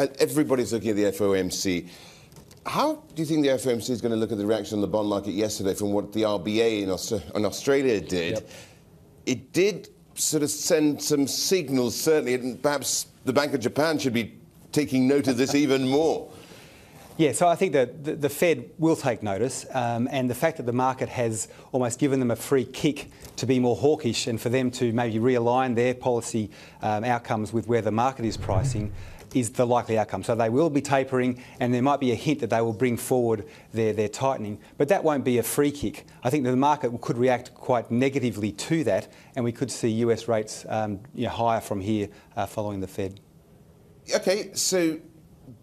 uh, everybody's looking at the FOMC. How do you think the FOMC is going to look at the reaction on the bond market yesterday from what the RBA in, Aust- in Australia did? Yep. It did sort of send some signals, certainly, and perhaps the Bank of Japan should be taking note of this even more. Yeah, so I think that the, Fed will take notice, um, and the fact that the market has almost given them a free kick to be more hawkish and for them to maybe realign their policy um, outcomes with where the market is pricing is the likely outcome. So they will be tapering, and there might be a hint that they will bring forward their, their tightening, but that won't be a free kick. I think the market could react quite negatively to that, and we could see US rates um, you know, higher from here uh, following the Fed. Okay, so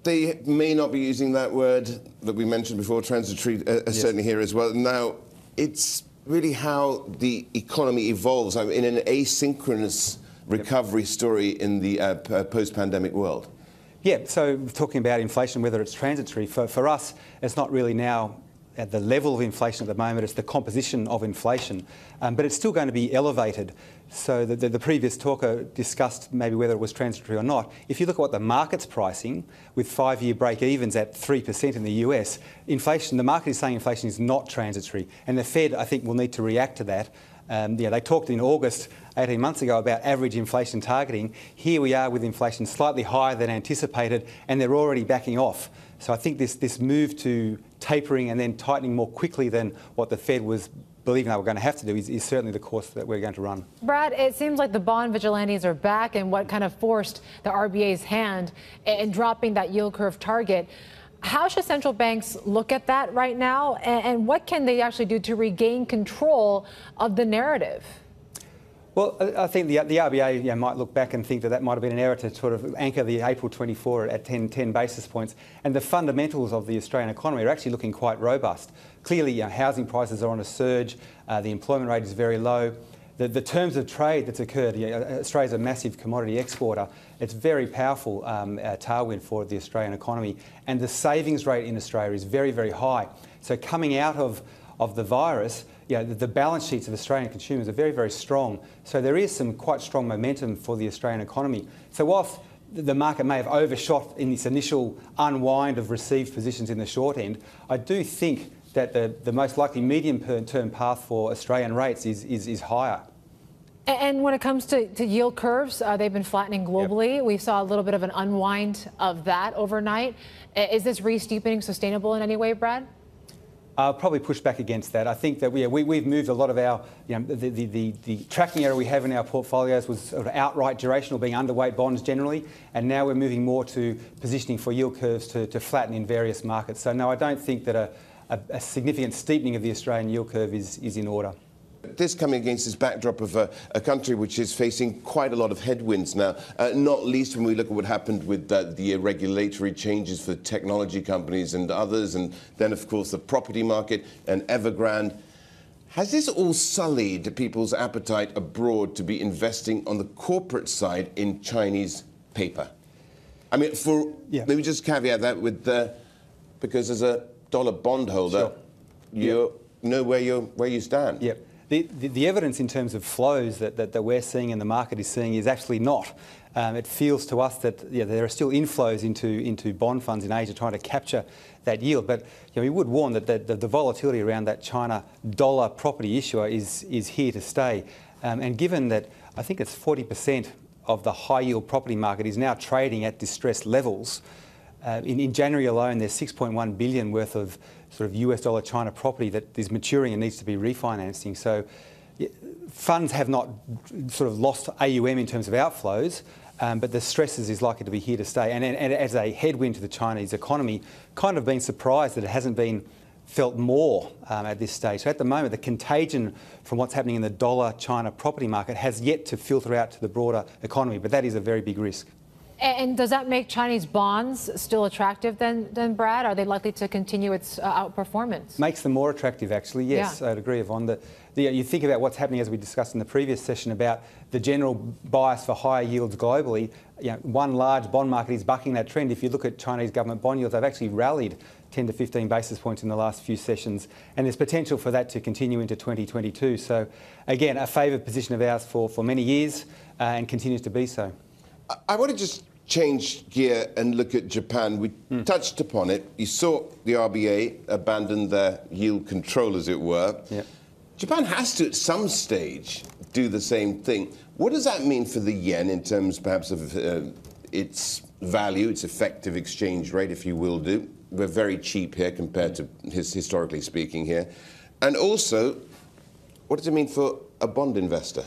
they may not be using that word that we mentioned before, transitory, uh, uh yes. certainly here as well. Now, it's really how the economy evolves I mean, in an asynchronous recovery story in the uh, post-pandemic world. Yeah, so talking about inflation, whether it's transitory, for, for us, it's not really now at the level of inflation at the moment, it's the composition of inflation, um, but it's still going to be elevated. So the, the, the, previous talker discussed maybe whether it was transitory or not. If you look at what the market's pricing, with five-year break-evens at 3% in the US, inflation, the market is saying inflation is not transitory, and the Fed, I think, will need to react to that. Um, yeah, they talked in August 18 months ago about average inflation targeting. Here we are with inflation slightly higher than anticipated, and they're already backing off. So I think this, this move to tapering and then tightening more quickly than what the Fed was believing they were going to have to do is, is, certainly the course that we're going to run. Brad, it seems like the bond vigilantes are back and what kind of forced the RBA's hand in dropping that yield curve target. How should central banks look at that right now? And, and what can they actually do to regain control of the narrative? Well, I think the, the RBA you know, might look back and think that that might have been an error to sort of anchor the April 24 at 10, 10 basis points. And the fundamentals of the Australian economy are actually looking quite robust. Clearly, you know, housing prices are on a surge, uh, the employment rate is very low. The, the terms of trade that's occurred, you know, Australia's a massive commodity exporter. It's very powerful um, uh, tailwind for the Australian economy. And the savings rate in Australia is very, very high. So coming out of, of the virus, you know, the, the, balance sheets of Australian consumers are very, very strong. So there is some quite strong momentum for the Australian economy. So whilst the market may have overshot in this initial unwind of received positions in the short end, I do think that the, the most likely medium-term path for Australian rates is, is, is higher. And when it comes to, to yield curves, uh, they've been flattening globally. Yep. We saw a little bit of an unwind of that overnight. Is this re-steepening sustainable in any way, Brad? I'll probably push back against that. I think that we, we, have moved a lot of our, you know, the, the, the, the, tracking error we have in our portfolios was sort of outright durational, being underweight bonds generally, and now we're moving more to positioning for yield curves to, to flatten in various markets. So no, I don't think that a, a, a significant steepening of the Australian yield curve is, is in order. But this coming against this backdrop of a, a, country which is facing quite a lot of headwinds now, uh, not least when we look at what happened with uh, the regulatory changes for technology companies and others, and then, of course, the property market and Evergrande. Has this all sullied people's appetite abroad to be investing on the corporate side in Chinese paper? I mean, for yeah. maybe just caveat that with the, because as a dollar bondholder, sure. you yep. know where you where you stand. Yep. The, the, evidence in terms of flows that, that, that, we're seeing and the market is seeing is actually not. Um, it feels to us that yeah, there are still inflows into, into bond funds in Asia trying to capture that yield. But you know, we would warn that the, the, the, volatility around that China dollar property issuer is, is here to stay. Um, and given that I think it's 40% of the high yield property market is now trading at distressed levels, uh, in, in, January alone, there's 6.1 billion worth of sort of US dollar China property that is maturing and needs to be refinancing. So funds have not sort of lost AUM in terms of outflows, um, but the stresses is likely to be here to stay. And, and, and, as a headwind to the Chinese economy, kind of been surprised that it hasn't been felt more um, at this stage. So at the moment, the contagion from what's happening in the dollar China property market has yet to filter out to the broader economy, but that is a very big risk. And does that make Chinese bonds still attractive then, then Brad? Are they likely to continue its uh, outperformance? Makes them more attractive, actually, yes, yeah. I'd agree, Yvonne. The, the, you think about what's happening, as we discussed in the previous session, about the general bias for higher yields globally. You know, one large bond market is bucking that trend. If you look at Chinese government bond yields, they've actually rallied 10 to 15 basis points in the last few sessions, and there's potential for that to continue into 2022. So, again, a favoured position of ours for, for many years uh, and continues to be so. I want to just change gear and look at Japan. We mm. touched upon it. You saw the RBA abandon their yield control, as it were. Yeah. Japan has to, at some stage, do the same thing. What does that mean for the yen in terms, perhaps, of uh, its value, its effective exchange rate, if you will do? We're very cheap here compared to his, historically speaking here. And also, what does it mean for a bond investor?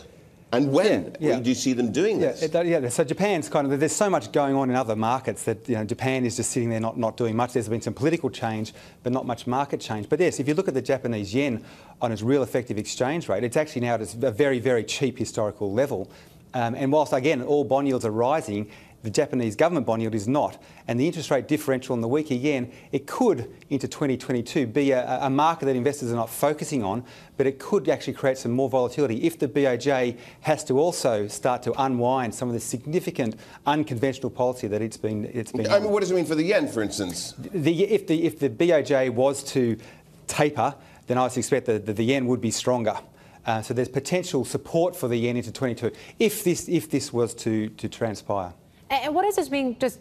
And when yeah, yeah. do you see them doing this? Yeah, yeah, so Japan's kind of, there's so much going on in other markets that you know, Japan is just sitting there not, not doing much. There's been some political change, but not much market change. But yes, if you look at the Japanese yen on its real effective exchange rate, it's actually now at a very, very cheap historical level. Um, and whilst, again, all bond yields are rising, the Japanese government bond yield is not. And the interest rate differential in the weaker yen, it could, into 2022, be a, a, market that investors are not focusing on, but it could actually create some more volatility if the BOJ has to also start to unwind some of the significant unconventional policy that it's been. It's been I mean, what does it mean for the yen, for instance? The, if, the, if the BOJ was to taper, then I would expect that the, the yen would be stronger. Uh, so there's potential support for the yen into 22 if this, if this was to, to transpire. And what does this mean just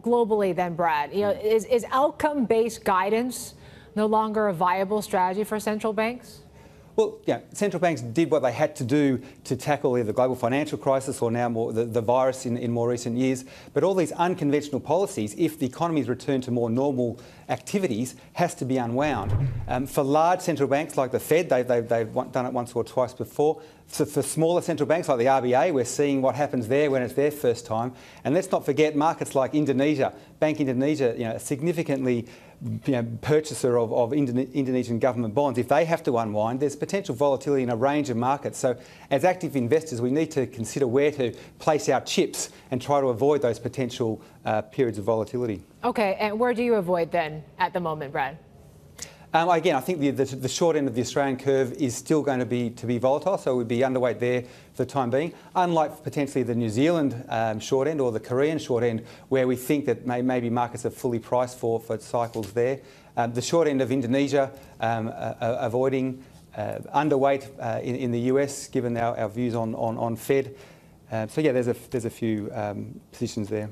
globally then, Brad? You know, hmm. is, is outcome-based guidance no longer a viable strategy for central banks? Well, yeah, central banks did what they had to do to tackle either the global financial crisis or now more the, the virus in, in more recent years. But all these unconventional policies, if the economies return to more normal activities, has to be unwound. Um, for large central banks like the Fed, they've, they've, they've done it once or twice before. So for smaller central banks like the RBA, we're seeing what happens there when it's their first time. And let's not forget markets like Indonesia. Bank Indonesia, you know, significantly you know, purchaser of, of Indonesian government bonds, if they have to unwind, there's potential volatility in a range of markets. So, as active investors, we need to consider where to place our chips and try to avoid those potential uh, periods of volatility. Okay, and where do you avoid then at the moment, Brad? Um, again, I think the, the, the, short end of the Australian curve is still going to be to be volatile, so we'd be underweight there for the time being. Unlike potentially the New Zealand um, short end or the Korean short end, where we think that may, maybe markets are fully priced for for cycles there. Um, the short end of Indonesia, uh, avoiding uh, underweight uh, in, in, the US, given our, our views on on, on Fed. Uh, so yeah, there's a there's a few um, positions there.